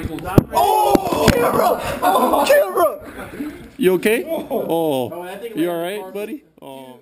Michael. Oh, camera! Oh, camera! You okay? Oh, Oh, I think you all right, buddy? Oh.